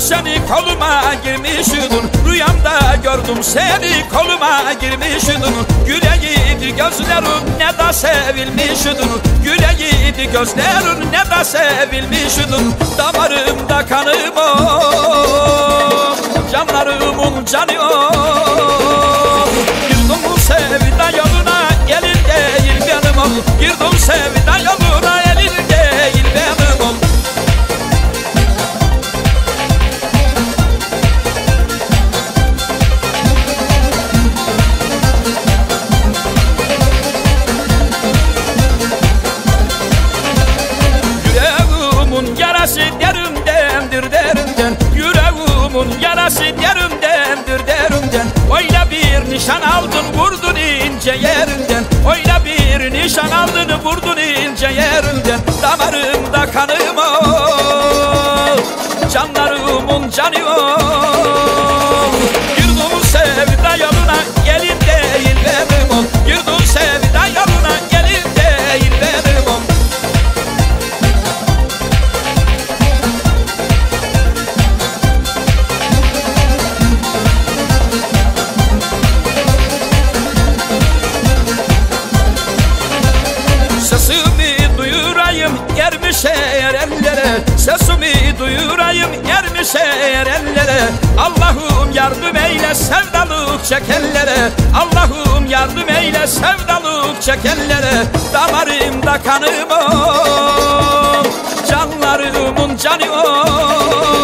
gördüm seni koluma girmişydin. Rüyamda gördüm seni koluma girmişydin. Güleydi gözlerin ne da sevilmişydin. Güleydi gözlerin ne da sevilmişydin. Damarımda kanım o Canlarımın canı o derimdendir derimden Yüreğimin yarası derimdendir derimden Öyle bir nişan aldın vurdun ince yerinden. Öyle bir nişan aldın vurdun ince yerinden. Damarımda kanım o Canlarımın canı o duyurayım yermiş eğer ellere. Sesimi duyurayım yermiş eğer ellere. Allah'ım yardım eyle sevdalık çekenlere Allah'ım yardım eyle sevdalık çekenlere Damarımda kanım o Canlarımın canı o